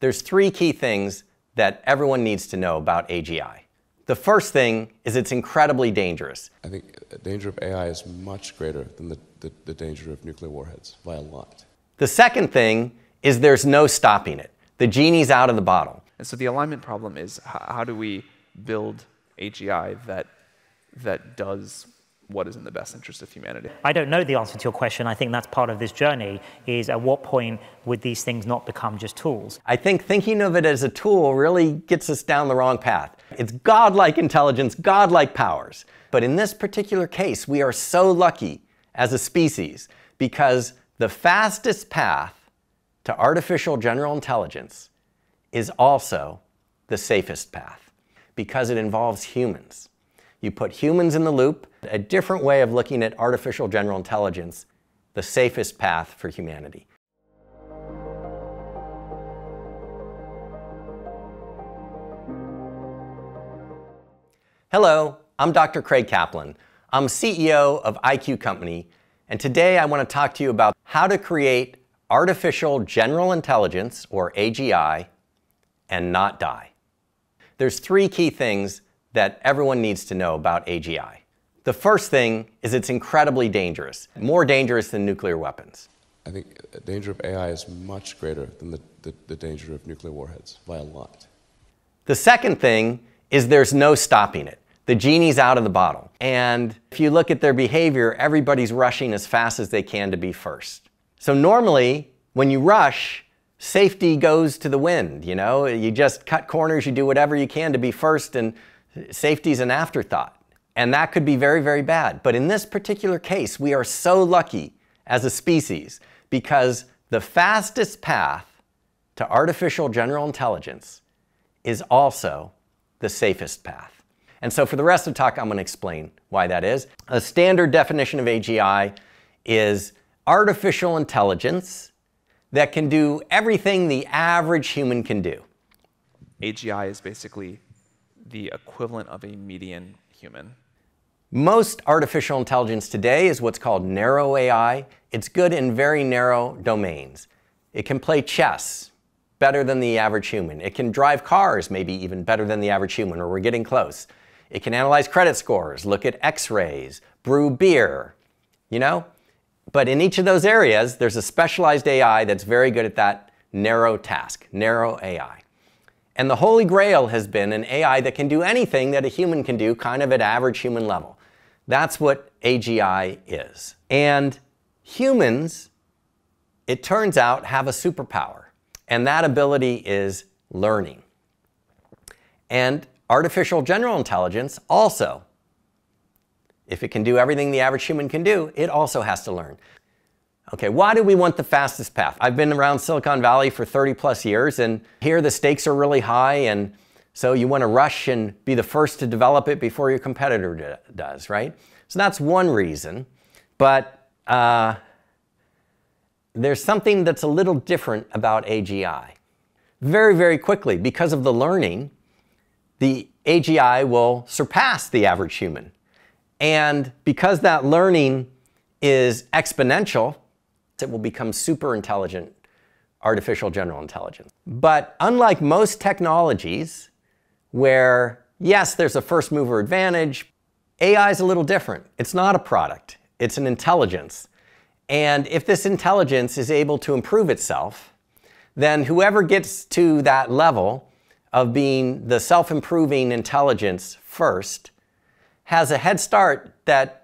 There's three key things that everyone needs to know about AGI. The first thing is it's incredibly dangerous. I think the danger of AI is much greater than the, the, the danger of nuclear warheads by a lot. The second thing is there's no stopping it. The genie's out of the bottle. And so the alignment problem is how do we build AGI that, that does what is in the best interest of humanity? I don't know the answer to your question. I think that's part of this journey is at what point would these things not become just tools? I think thinking of it as a tool really gets us down the wrong path. It's godlike intelligence, godlike powers. But in this particular case, we are so lucky as a species because the fastest path to artificial general intelligence is also the safest path because it involves humans. You put humans in the loop, a different way of looking at artificial general intelligence, the safest path for humanity. Hello, I'm Dr. Craig Kaplan. I'm CEO of IQ Company, and today I want to talk to you about how to create artificial general intelligence, or AGI, and not die. There's three key things that everyone needs to know about AGI. The first thing is it's incredibly dangerous, more dangerous than nuclear weapons. I think the danger of AI is much greater than the, the, the danger of nuclear warheads by a lot. The second thing is there's no stopping it. The genie's out of the bottle. And if you look at their behavior, everybody's rushing as fast as they can to be first. So normally, when you rush, safety goes to the wind, you know? You just cut corners, you do whatever you can to be first, and safety's an afterthought. And that could be very, very bad. But in this particular case, we are so lucky as a species because the fastest path to artificial general intelligence is also the safest path. And so for the rest of the talk, I'm going to explain why that is. A standard definition of AGI is artificial intelligence that can do everything the average human can do. AGI is basically the equivalent of a median human. Most artificial intelligence today is what's called narrow AI. It's good in very narrow domains. It can play chess better than the average human. It can drive cars maybe even better than the average human, or we're getting close. It can analyze credit scores, look at x-rays, brew beer, you know? But in each of those areas, there's a specialized AI that's very good at that narrow task, narrow AI. And the holy grail has been an AI that can do anything that a human can do, kind of at average human level. That's what AGI is. And humans, it turns out, have a superpower. And that ability is learning. And artificial general intelligence also. If it can do everything the average human can do, it also has to learn. Okay, why do we want the fastest path? I've been around Silicon Valley for 30 plus years, and here the stakes are really high, and so you want to rush and be the first to develop it before your competitor does, right? So that's one reason. But uh, there's something that's a little different about AGI. Very, very quickly, because of the learning, the AGI will surpass the average human. And because that learning is exponential, it will become super intelligent artificial general intelligence. But unlike most technologies, where yes, there's a first mover advantage, AI is a little different. It's not a product, it's an intelligence. And if this intelligence is able to improve itself, then whoever gets to that level of being the self improving intelligence first has a head start that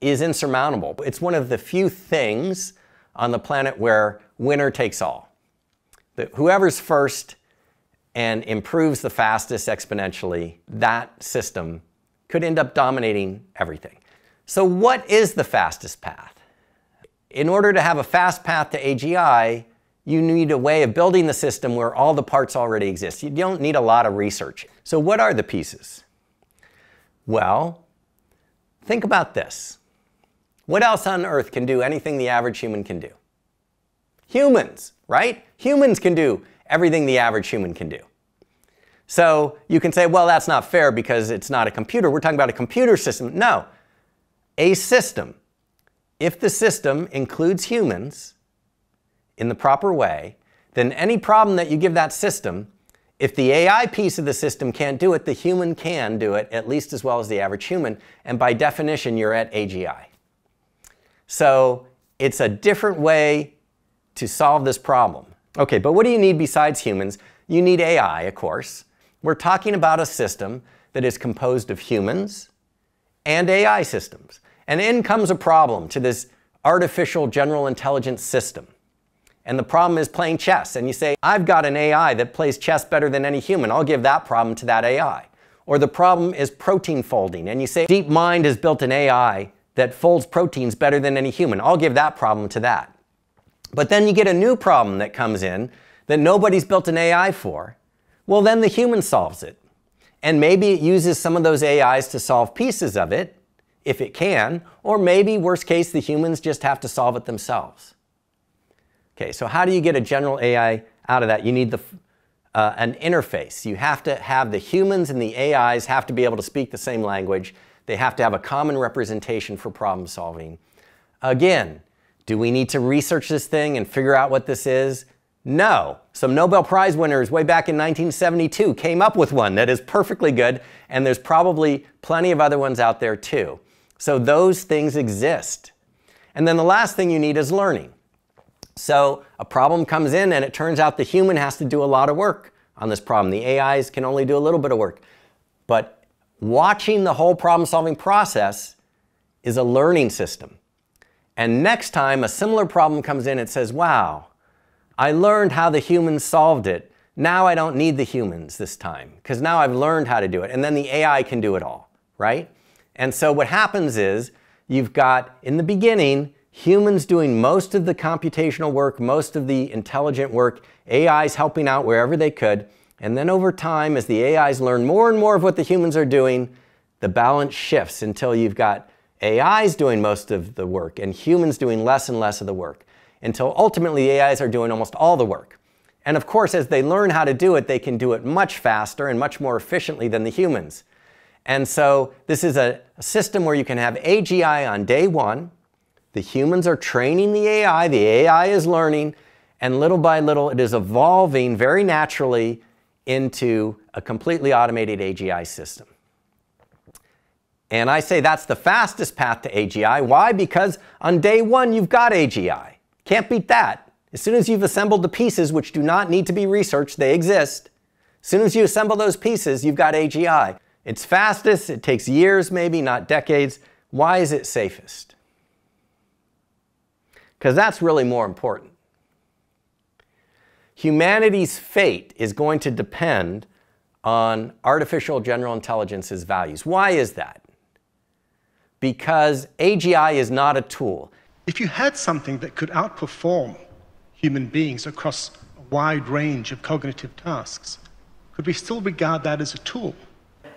is insurmountable. It's one of the few things on the planet where winner takes all. That whoever's first and improves the fastest exponentially, that system could end up dominating everything. So what is the fastest path? In order to have a fast path to AGI, you need a way of building the system where all the parts already exist. You don't need a lot of research. So what are the pieces? Well, think about this. What else on earth can do anything the average human can do? Humans, right? Humans can do everything the average human can do. So you can say, well, that's not fair because it's not a computer. We're talking about a computer system. No, a system. If the system includes humans in the proper way, then any problem that you give that system, if the AI piece of the system can't do it, the human can do it at least as well as the average human. And by definition, you're at AGI. So it's a different way to solve this problem. Okay, but what do you need besides humans? You need AI, of course. We're talking about a system that is composed of humans and AI systems. And in comes a problem to this artificial general intelligence system. And the problem is playing chess. And you say, I've got an AI that plays chess better than any human. I'll give that problem to that AI. Or the problem is protein folding. And you say, DeepMind has built an AI that folds proteins better than any human. I'll give that problem to that. But then you get a new problem that comes in that nobody's built an AI for. Well, then the human solves it. And maybe it uses some of those AIs to solve pieces of it, if it can, or maybe, worst case, the humans just have to solve it themselves. Okay, so how do you get a general AI out of that? You need the, uh, an interface. You have to have the humans and the AIs have to be able to speak the same language. They have to have a common representation for problem solving. Again, do we need to research this thing and figure out what this is? No. Some Nobel Prize winners way back in 1972 came up with one that is perfectly good, and there's probably plenty of other ones out there too. So those things exist. And then the last thing you need is learning. So a problem comes in and it turns out the human has to do a lot of work on this problem. The AIs can only do a little bit of work. But watching the whole problem solving process is a learning system. And next time a similar problem comes in, it says, wow, I learned how the humans solved it. Now I don't need the humans this time because now I've learned how to do it. And then the AI can do it all, right? And so what happens is you've got, in the beginning, humans doing most of the computational work, most of the intelligent work, AIs helping out wherever they could. And then over time, as the AIs learn more and more of what the humans are doing, the balance shifts until you've got AIs doing most of the work and humans doing less and less of the work until ultimately the AIs are doing almost all the work. And of course, as they learn how to do it, they can do it much faster and much more efficiently than the humans. And so this is a, system where you can have AGI on day one. The humans are training the AI, the AI is learning, and little by little it is evolving very naturally into a completely automated AGI system. And I say that's the fastest path to AGI. Why? Because on day one you've got AGI. Can't beat that. As soon as you've assembled the pieces, which do not need to be researched, they exist. As soon as you assemble those pieces, you've got AGI. It's fastest, it takes years maybe, not decades. Why is it safest? Because that's really more important. Humanity's fate is going to depend on artificial general intelligence's values. Why is that? Because AGI is not a tool. If you had something that could outperform human beings across a wide range of cognitive tasks, could we still regard that as a tool?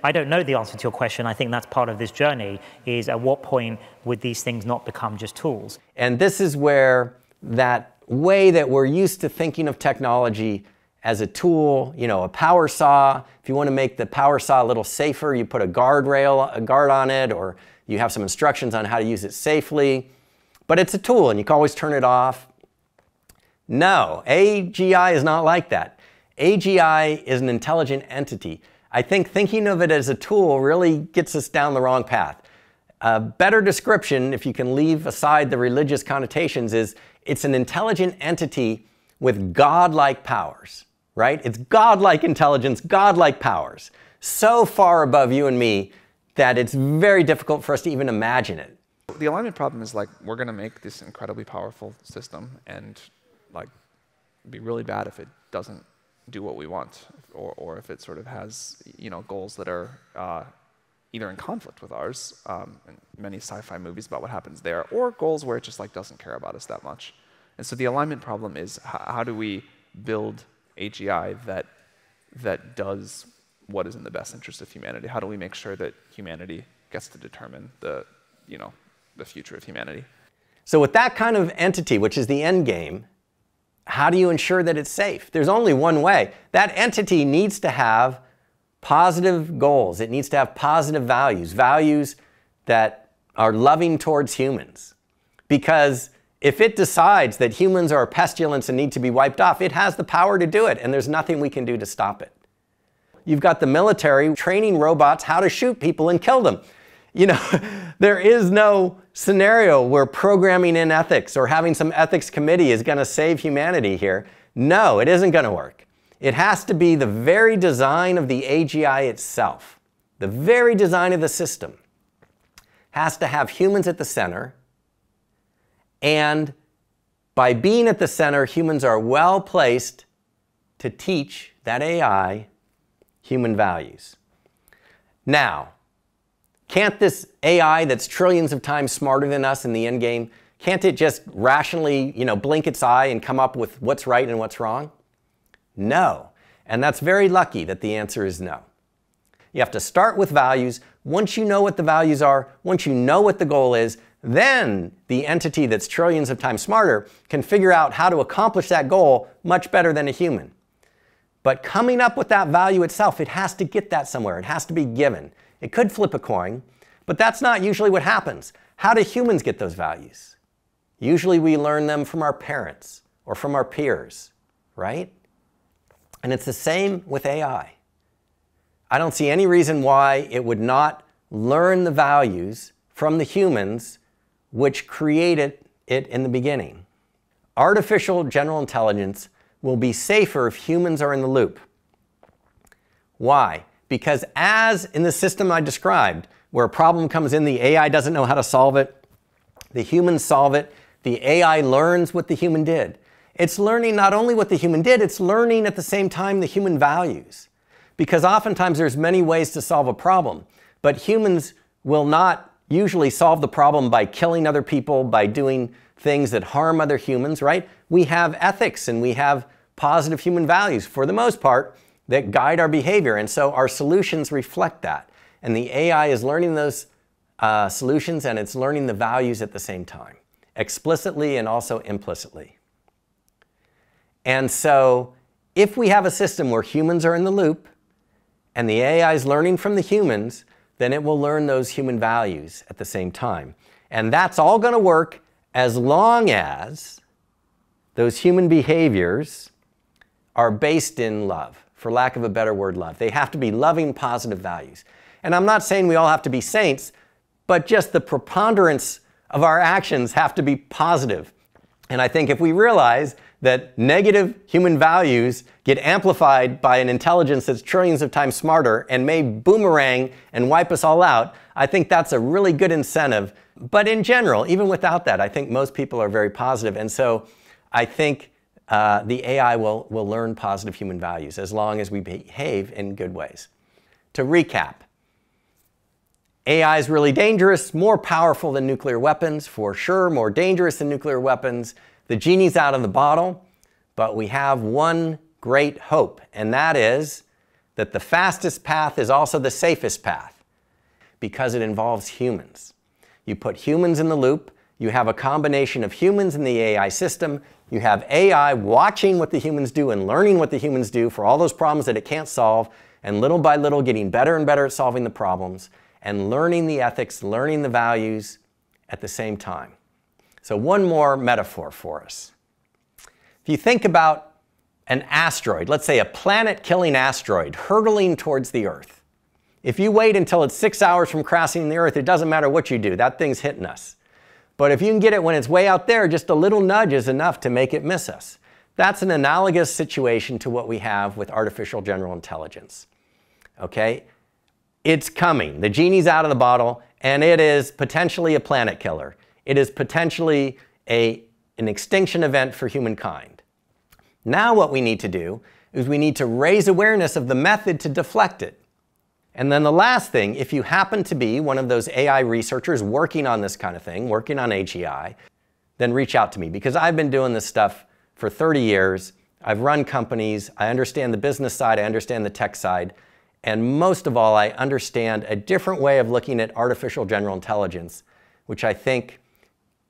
I don't know the answer to your question. I think that's part of this journey is at what point would these things not become just tools? And this is where that way that we're used to thinking of technology as a tool, you know, a power saw, if you want to make the power saw a little safer, you put a guardrail, a guard on it, or you have some instructions on how to use it safely. But it's a tool and you can always turn it off. No, AGI is not like that. AGI is an intelligent entity. I think thinking of it as a tool really gets us down the wrong path. A better description, if you can leave aside the religious connotations, is it's an intelligent entity with godlike powers, right? It's godlike intelligence, godlike powers, so far above you and me that it's very difficult for us to even imagine it the alignment problem is like we're going to make this incredibly powerful system and like be really bad if it doesn't do what we want or, or if it sort of has you know goals that are uh, either in conflict with ours um, many sci-fi movies about what happens there or goals where it just like doesn't care about us that much and so the alignment problem is how do we build AGI that that does what is in the best interest of humanity how do we make sure that humanity gets to determine the you know the future of humanity. So with that kind of entity, which is the end game, how do you ensure that it's safe? There's only one way. That entity needs to have positive goals. It needs to have positive values, values that are loving towards humans. Because If it decides that humans are a pestilence and need to be wiped off, it has the power to do it, and there's nothing we can do to stop it. You've got the military training robots how to shoot people and kill them. You know, there is no scenario where programming in ethics or having some ethics committee is going to save humanity here. No, it isn't going to work. It has to be the very design of the AGI itself, the very design of the system has to have humans at the center and by being at the center, humans are well placed to teach that AI human values. Now, can't this AI that's trillions of times smarter than us in the end game, can't it just rationally, you know, blink its eye and come up with what's right and what's wrong? No. And that's very lucky that the answer is no. You have to start with values. Once you know what the values are, once you know what the goal is, then the entity that's trillions of times smarter can figure out how to accomplish that goal much better than a human. But coming up with that value itself, it has to get that somewhere. It has to be given. It could flip a coin, but that's not usually what happens. How do humans get those values? Usually we learn them from our parents or from our peers, right? And it's the same with AI. I don't see any reason why it would not learn the values from the humans which created it in the beginning. Artificial general intelligence will be safer if humans are in the loop. Why? Because as in the system I described, where a problem comes in, the AI doesn't know how to solve it, the humans solve it, the AI learns what the human did. It's learning not only what the human did, it's learning at the same time the human values. Because oftentimes there's many ways to solve a problem, but humans will not usually solve the problem by killing other people, by doing things that harm other humans, right? We have ethics and we have positive human values for the most part that guide our behavior. And so our solutions reflect that. And the AI is learning those uh, solutions and it's learning the values at the same time, explicitly and also implicitly. And so if we have a system where humans are in the loop and the AI is learning from the humans, then it will learn those human values at the same time. And that's all going to work as long as those human behaviors are based in love, for lack of a better word, love. They have to be loving, positive values. And I'm not saying we all have to be saints, but just the preponderance of our actions have to be positive. And I think if we realize that negative human values get amplified by an intelligence that's trillions of times smarter and may boomerang and wipe us all out, I think that's a really good incentive. But in general, even without that, I think most people are very positive. And so I think uh, the AI will, will learn positive human values as long as we behave in good ways. To recap, AI is really dangerous, more powerful than nuclear weapons, for sure, more dangerous than nuclear weapons. The genie's out of the bottle, but we have one great hope, and that is that the fastest path is also the safest path because it involves humans. You put humans in the loop, you have a combination of humans in the AI system, you have AI watching what the humans do and learning what the humans do for all those problems that it can't solve, and little by little getting better and better at solving the problems, and learning the ethics, learning the values at the same time. So one more metaphor for us. If you think about an asteroid, let's say a planet-killing asteroid hurtling towards the Earth. If you wait until it's six hours from crashing the Earth, it doesn't matter what you do, that thing's hitting us. But if you can get it when it's way out there, just a little nudge is enough to make it miss us. That's an analogous situation to what we have with artificial general intelligence. Okay? It's coming. The genie's out of the bottle, and it is potentially a planet killer it is potentially a, an extinction event for humankind. Now what we need to do is we need to raise awareness of the method to deflect it. And then the last thing, if you happen to be one of those AI researchers working on this kind of thing, working on AGI, then reach out to me because I've been doing this stuff for 30 years. I've run companies. I understand the business side. I understand the tech side. And most of all, I understand a different way of looking at artificial general intelligence, which I think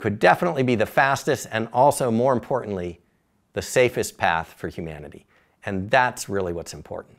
could definitely be the fastest and also, more importantly, the safest path for humanity. And that's really what's important.